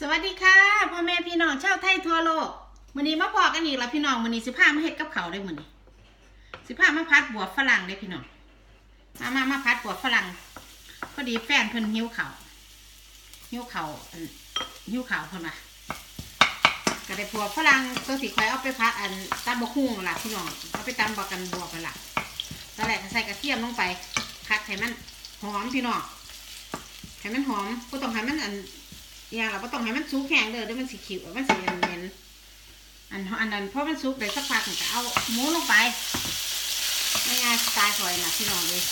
สวัสดีค่ะพ่อแม่พี่น้องชาวไทยทั่วโลกวันนี้มาพอกันอีกแล้วพี่น้องวันนี้สิพามาเฮ็ดกับเขาได้มื้อนี้สิพามาพัดบวบฝรั่งได้พี่น้องมามามาพัดบวบฝรั่งพอดีแฟนเพิ่นหิวเขาหิวเขาหิวเขาเพิ่นว่าก็ได้บวบฝรั่งตัวสีควายเอาไปพัดอันตำบกหุ่งล่ะพี่น้องเอาไปตำบอกกันบวบกันล่ะตอนแรกใส่กระเทียมลงไปพัดให้มันหอมพี่น้องให้มันหอมก็ต้องให้มันอัน อย่างเราก็ต้องให้มันสุกแข็งเด้อเดี๋ยวมันสีขิวมันสีเหม็นอันอันนั้นเพราะมันสุกได้สักพักก็เอาหมูลงไปง่ายๆสไตล์คอยนะพี่น้องเลย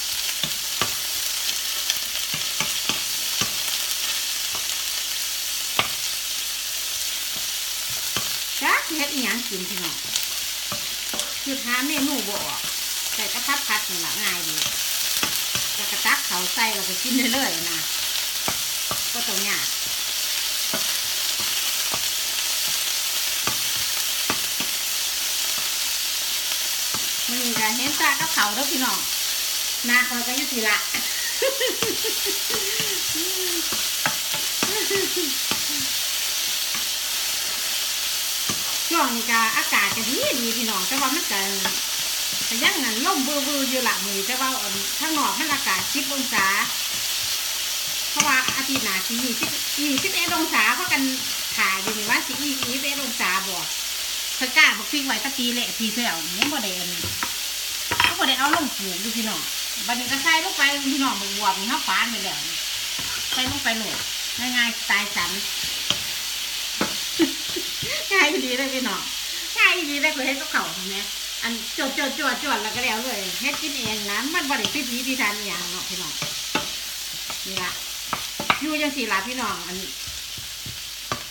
จ้าเฮ็ดอีหยังกินพี่น้องคือหาเมนูบ่ออกใส่กระพัดพัดนี่แหละง่ายดีแต่กระตักเขาใส่เราก็กินได้เลยๆนะก็ต้องยากมันมี การเห็นตากับเขาแล้วพี่น้องนาคอยก็ยุติละช่วงนี้ก็อากาศก็ดีดีพี่น้องแต่ว่ามันก็ยังนั่นล่มบือบืออยู่ละมือแต่ว่าอันข้างนอกมันอากาศสิบองศาเพราะว่าอาทิตย์หนาสิยี่สิบยี่สิบเอ็ดองศาเพราะกันถ่ายอยู่นี่ว่าสิยี่สิบเอ็ดองศาบอกเธอกล้าบอกฟิกไว้ตะปีแหละทีเสียวยังบ่ได้อั นเขาบ่ได้เอาลงผูกดูพี่น้องบัดนี้ก็ใส่ลงไปพี่น้องบวบๆนี่เขาฟานไปแล้วใส่ลงไปโหลดง่ายๆตล์สันง่ายดีเลยพี่น้องง่ายดีเลยกูเฮ็ดกับเขาวเห็นไหมอันจดจดจดจดแล้วก็แล้วเลยเฮ็ดกินเองนะมันบ่ได้พิถีพิถันอย่างเนาะพี่น้องนี่ละอยู่จังสี่ละพี่น้องอัน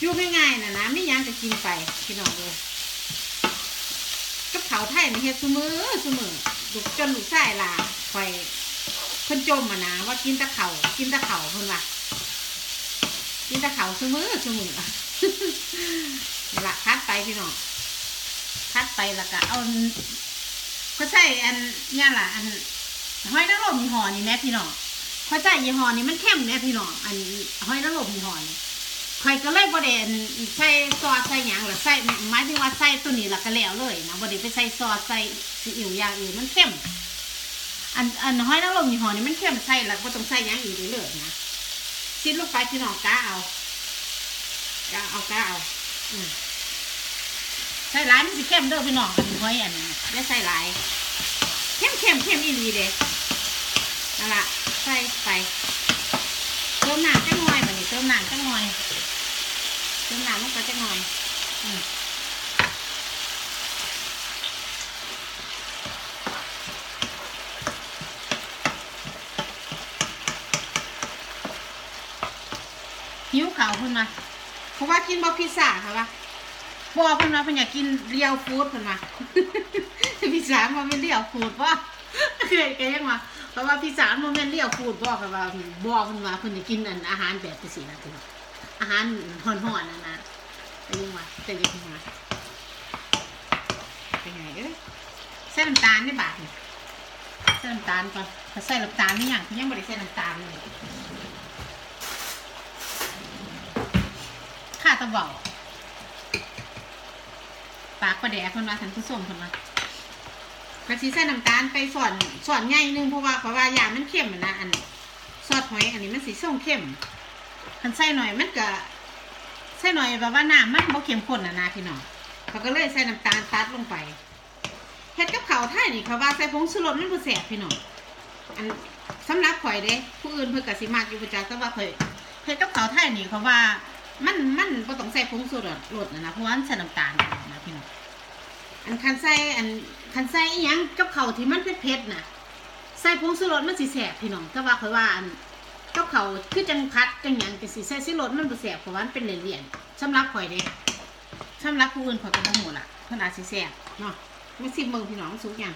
อยู่ง่ายๆนะนะไม่ยังจะกินไปพี่น้องเลยกับเขาไทยนี่เฮ็ดซุมือซุมือ ลูกจนลูกชายล่ะคอยเพิ่นจมอะนะว่ากินตะเขากินตะเข่าเพิ่นว่ากินตะเข่าซุมือซุมือละพัดไปพี่น้องพัดไปแล้วก็เอาเขาใส่อันเนี่ยล่ะ อันห้อยนางรมยี่ห้อนี่แม่พี่น้องเขาใส่ยี่ห้อนี้มันเข้มแน่พี่น้องอันห้อยนางรมยี่ห้อนี้ ใครก็เลยบ่ได้อันใส่ซอสใส่หยังหรือใส่หมายถึงว่าใส่ตัวนี้และก็แล้วเลยนะบ่ได้ไปใส่ซอสใส่ซีอิ๊วอย่างอื่นมันเข้มอันอันห้อยนางรมยี่ห้อนี้มันเข้มใส่แล้วก็ต้องใส่หยังอีกเลยนะชิ้นลูกไปพี่น้องก้าเอาก้าเอาก้าเอาใส่หลายมันสิเข้มเด้อพี่น้องอันห้อยอันนี้ได้ใส่หลายเข้มเข้มเข้มอีหลีเด้นั่นละใส่ไปเติมน้ำจังหน่อยแบบนี้เติมน้ำจังหน่อย เติมน้ำลงไปจังหน่อยอืมหิวเขาเพิ่นมาเพราะว่ากินบ่พิซซ่าค่ะวะบอกเพิ่นว่าเพิ่นอยากกินเรียวฟู้ดเพิ่นว่าพี่ามว่าเป็นเรียวฟู้ดว่าเคยแกยังว่าเพราะว่าพี่ามันเป็นเรียวฟู้ดบอกค่ะว่าบอกเพิ่นว่าเพิ่นอยากกินอาหารแบบจังซี่นะพี่น อาหารฮ้อนๆนั่นะเป็นยังว่าเป็นยังว่าเป็นไงเอ้ยใส่น้ำตาลได้บาทนี่ใส่น้ำตาลก่อนถ้าใส่น้ำตาลนี่ยังยังบ่ได้ใส่น้ำตาลเลยข้าตะเบาปากประแดกคนมาทันผู้ชมคนมากระชีใส่น้ำตาลไปสอนสอนง่ายนึงเพราะว่าเพราะว่ายามันเข้มนะอันซอสหอยอันนี้มันสีส้มเข้ม คันใส่หน่อยมันก็ใส่หน่อยแบบว่าน้ำมันบ่เข้มข้นอะนะพี่น้องเขาก็เลยใส่น้ำตาลตัดลงไปเฮ็ดกับข้าวไทยนี่เขาว่าใส่ผงชูรสมันบ่แซ่บพี่น้องอันสำหรับข่อยเด้ผู้อื่นเพิ่นก็สิมักอยู่ประจักษ์แต่ว่าข่อยเฮ็ดกับข้าวไทยนี่เขาว่ามันมันบ่ต้องใส่ผงชูรสรสนะนะเพราะว่าใส่น้ำตาลนะพี่น้องอันคันใส่อันคันใส่อีหยังกับเขาวที่มันเผ็ดๆน่ะใส่ผงชูรสมันสิแสบพี่น้องแต่ว่าข่อยว่าอัน เขาคือจังพัดจังหยังจังสิใส่ชูรสมันบ่แสบเพราะว่ามันเป็นเหรียญๆสำหรับข่อยเด้สำหรับผู้อื่นข่อยก็บ่ฮู้ล่ะเพิ่นอาจสิแสบเนาะมาสิเบิ่งพี่น้องสุกยัง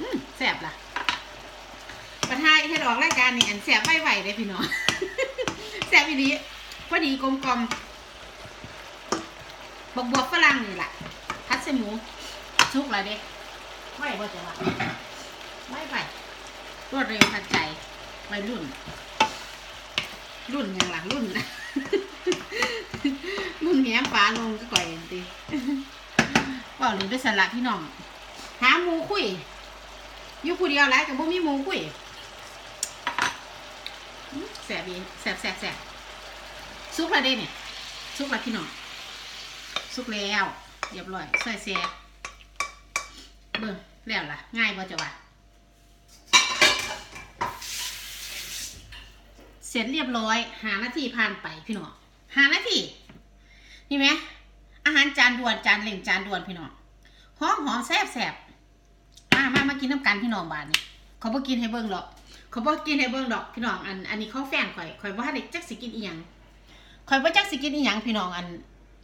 อืมแสบล่ะประทายเฮ็ดออกรายการนี่อันแสบไวๆเด้พี่น้องแสบอีหลีพอดีกลมกลมๆบวบบวบฝรั่งนี่แหละพัดใส่หมูชุกเลยเด้ไม่บ่จะว่าไม่ไปร วัยรุ่น รุ่นยังหลังรุ่นรุ่นแง้มฟ้าลงก็ก่อยดิว่าหรือด้วยสละพี่น้อง หาหมูคุยอยู่ผู้เดียวไรกับบ่มีหมูคุยแสบอีแสบแสบแสบซุกละเด้เนี่ยซุกละพี่น้องซุกแล้วเรียบร้อยใส่แซ่บเบิ่งแล้วล่ะ ง่ายบ่จะว่า เสร็จเรียบร้อยหานาทีผ่านไปพี่น้องหานาทีนี่ไหมอาหารจานด่วนจานเล่งจานด่วนพี่น้องหอมหอมแซ่บแซ่บมามามากินน้ำกันพี่น้องบานนี่เขาบ่กินให้เบิ่งหรอกเขาบ่กินให้เบิ่งดอกพี่น้องอันอันนี้เขาแฟนข่อยข่อยว่าเด็กจักสิกินอีหยังข่อยว่าจักสิกินอีหยังพี่น้องอัน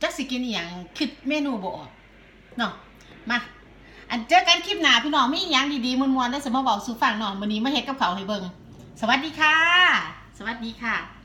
จักสิกินอีหยังคิดเมนูบ่ออกเนาะมาอันเจอกันคลิปหน้าพี่น้องมีอีหยังดีๆมวนๆได้สมมาบอกสู่ฟังน้องมื้อนี้มาเฮ็ดกับเขาให้เบิ่งสวัสดีค่ะ สวัสดีค่ะ